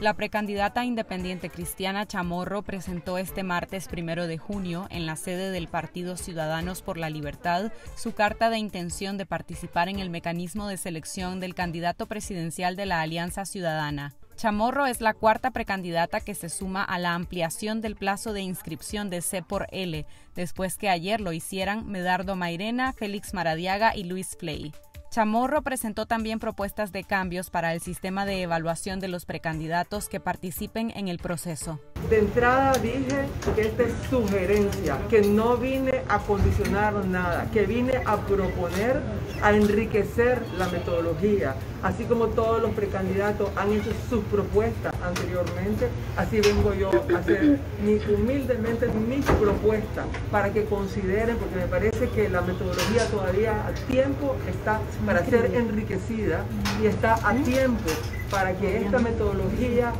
La precandidata independiente Cristiana Chamorro presentó este martes primero de junio en la sede del Partido Ciudadanos por la Libertad su carta de intención de participar en el mecanismo de selección del candidato presidencial de la Alianza Ciudadana. Chamorro es la cuarta precandidata que se suma a la ampliación del plazo de inscripción de C por L, después que ayer lo hicieran Medardo Mairena, Félix Maradiaga y Luis Play. Chamorro presentó también propuestas de cambios para el sistema de evaluación de los precandidatos que participen en el proceso. De entrada dije que esta es sugerencia, que no vine a condicionar nada, que vine a proponer, a enriquecer la metodología, así como todos los precandidatos han hecho sus propuestas anteriormente, así vengo yo a hacer humildemente mis propuestas para que consideren, porque me parece que la metodología todavía a tiempo está para ser enriquecida y está a tiempo para que esta metodología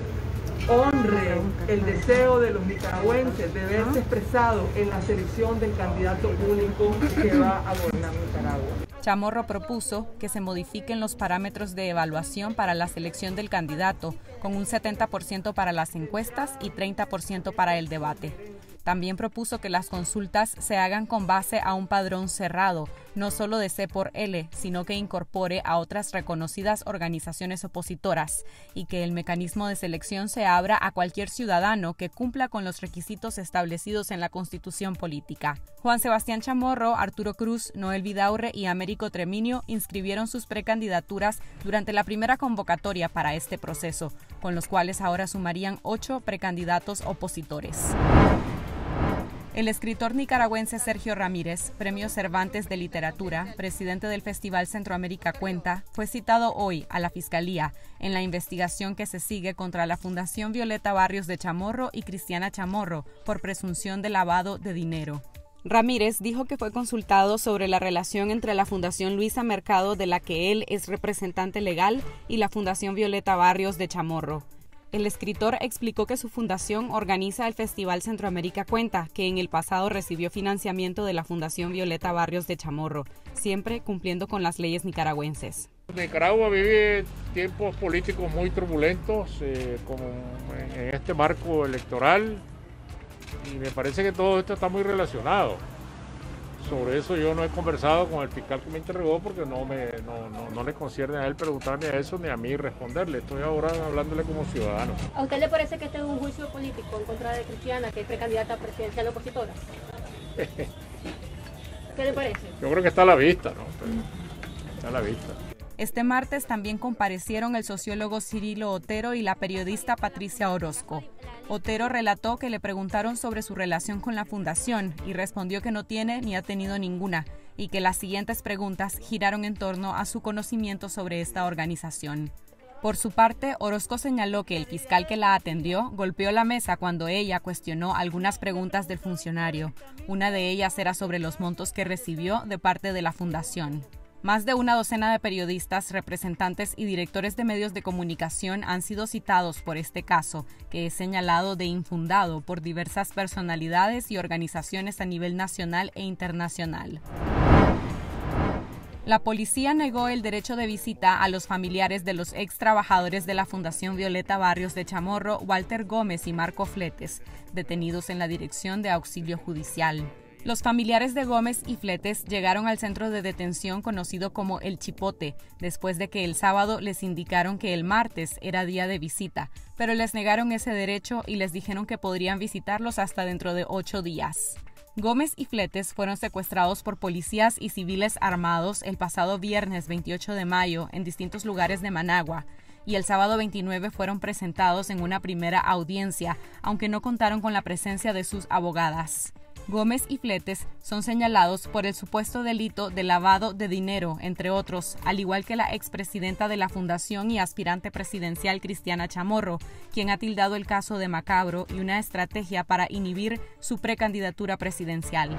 honre el deseo de los nicaragüenses de verse expresado en la selección del candidato único que va a gobernar Nicaragua. Chamorro propuso que se modifiquen los parámetros de evaluación para la selección del candidato, con un 70% para las encuestas y 30% para el debate. También propuso que las consultas se hagan con base a un padrón cerrado, no solo de C por L, sino que incorpore a otras reconocidas organizaciones opositoras y que el mecanismo de selección se abra a cualquier ciudadano que cumpla con los requisitos establecidos en la Constitución política. Juan Sebastián Chamorro, Arturo Cruz, Noel Vidaurre y Américo Treminio inscribieron sus precandidaturas durante la primera convocatoria para este proceso, con los cuales ahora sumarían ocho precandidatos opositores. El escritor nicaragüense Sergio Ramírez, Premio Cervantes de Literatura, presidente del Festival Centroamérica Cuenta, fue citado hoy a la Fiscalía en la investigación que se sigue contra la Fundación Violeta Barrios de Chamorro y Cristiana Chamorro por presunción de lavado de dinero. Ramírez dijo que fue consultado sobre la relación entre la Fundación Luisa Mercado, de la que él es representante legal, y la Fundación Violeta Barrios de Chamorro. El escritor explicó que su fundación organiza el Festival Centroamérica Cuenta, que en el pasado recibió financiamiento de la Fundación Violeta Barrios de Chamorro, siempre cumpliendo con las leyes nicaragüenses. Nicaragua vive tiempos políticos muy turbulentos, eh, como en este marco electoral, y me parece que todo esto está muy relacionado sobre eso yo no he conversado con el fiscal que me interrogó porque no, me, no, le concierne a él preguntarme a eso ni a mí responderle. Estoy ahora hablándole como ciudadano. ¿A usted le parece que este es un juicio político en contra de Cristiana, que es precandidata presidencial opositora? ¿Qué le parece? Yo creo que está a la vista, ¿no? está a la vista. Este martes también comparecieron el sociólogo Cirilo Otero y la periodista Patricia Orozco. Otero relató que le preguntaron sobre su relación con la fundación y respondió que no tiene ni ha tenido ninguna y que las siguientes preguntas giraron en torno a su conocimiento sobre esta organización. Por su parte, Orozco señaló que el fiscal que la atendió golpeó la mesa cuando ella cuestionó algunas preguntas del funcionario. Una de ellas era sobre los montos que recibió de parte de la fundación. Más de una docena de periodistas, representantes y directores de medios de comunicación han sido citados por este caso, que es señalado de infundado por diversas personalidades y organizaciones a nivel nacional e internacional. La policía negó el derecho de visita a los familiares de los ex trabajadores de la Fundación Violeta Barrios de Chamorro, Walter Gómez y Marco Fletes, detenidos en la Dirección de Auxilio Judicial. Los familiares de Gómez y Fletes llegaron al centro de detención conocido como El Chipote, después de que el sábado les indicaron que el martes era día de visita, pero les negaron ese derecho y les dijeron que podrían visitarlos hasta dentro de ocho días. Gómez y Fletes fueron secuestrados por policías y civiles armados el pasado viernes 28 de mayo en distintos lugares de Managua y el sábado 29 fueron presentados en una primera audiencia, aunque no contaron con la presencia de sus abogadas. Gómez y Fletes son señalados por el supuesto delito de lavado de dinero, entre otros, al igual que la expresidenta de la Fundación y aspirante presidencial Cristiana Chamorro, quien ha tildado el caso de macabro y una estrategia para inhibir su precandidatura presidencial.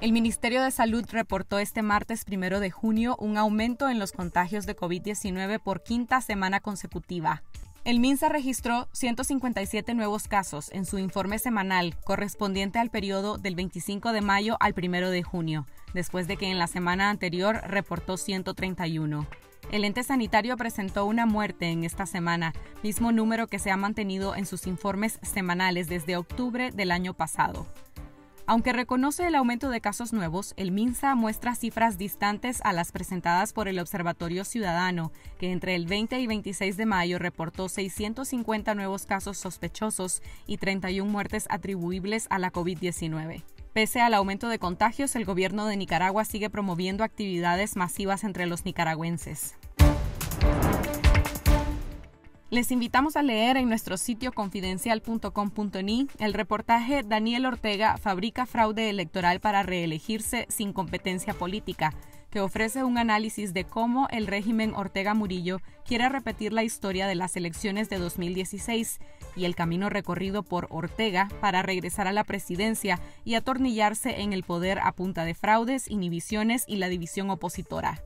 El Ministerio de Salud reportó este martes primero de junio un aumento en los contagios de COVID-19 por quinta semana consecutiva. El MINSA registró 157 nuevos casos en su informe semanal correspondiente al periodo del 25 de mayo al 1 de junio, después de que en la semana anterior reportó 131. El ente sanitario presentó una muerte en esta semana, mismo número que se ha mantenido en sus informes semanales desde octubre del año pasado. Aunque reconoce el aumento de casos nuevos, el MINSA muestra cifras distantes a las presentadas por el Observatorio Ciudadano, que entre el 20 y 26 de mayo reportó 650 nuevos casos sospechosos y 31 muertes atribuibles a la COVID-19. Pese al aumento de contagios, el gobierno de Nicaragua sigue promoviendo actividades masivas entre los nicaragüenses. Les invitamos a leer en nuestro sitio confidencial.com.ni el reportaje Daniel Ortega fabrica fraude electoral para reelegirse sin competencia política, que ofrece un análisis de cómo el régimen Ortega Murillo quiere repetir la historia de las elecciones de 2016 y el camino recorrido por Ortega para regresar a la presidencia y atornillarse en el poder a punta de fraudes, inhibiciones y la división opositora.